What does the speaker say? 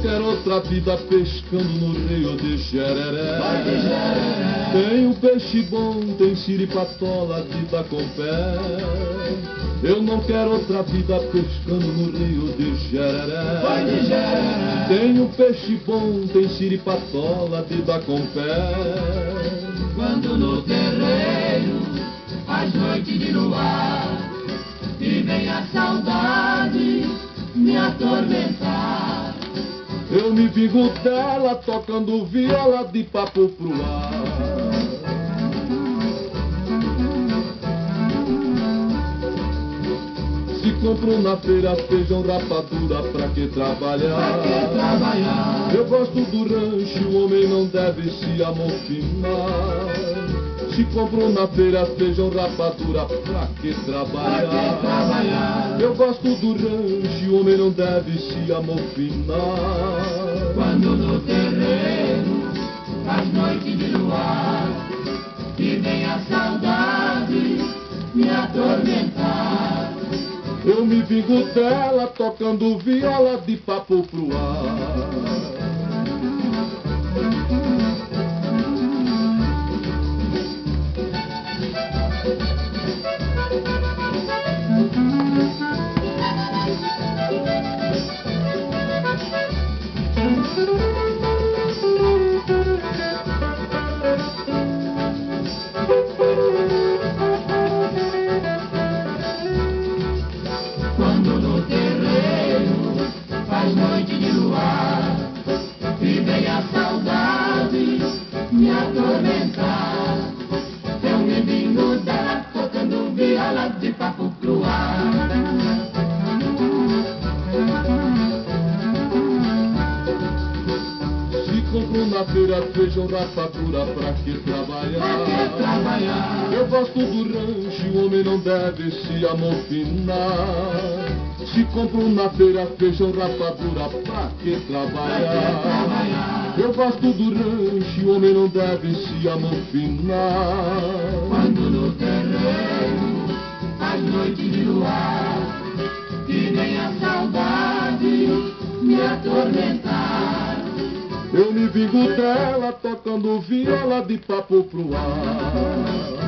quero outra vida pescando no rio de Xereré. Tem o peixe bom, tem siripatola de Itacompé. Eu não quero outra vida pescando no rio de Xereré. Vai de. Tem o peixe bom, tem siripatola de Itacompé. Quando no terreiro faz noite de luar e vem a saudade me atormentar. Eu me vingo dela tocando viola de papo pro ar. Se compro na feira feijão rapadura, pra que trabalhar? Pra que trabalhar? Eu gosto do rancho, o homem não deve se amofinar. Se compro na feira feijão rapadura, pra que trabalhar? Pra que trabalhar? Eu gosto do rancho, o homem não deve se amofinar. Quando no terreiro faz noite de luar e vem a saudade me atormentar. Eu me vingo dela tocando viola de papo pro ar. Compro na feira feijão pra que Pra que trabalhar? Eu gosto do rancho, o homem não deve se amofinar. Se compro na feira feijão rapadura, pra que Pra que trabalhar? Eu gosto do rancho, o homem não deve se amofinar. Quando no terreiro faz noite de luar e vem a saudade me atormentar. Eu me vingo dela tocando viola de papo pro ar.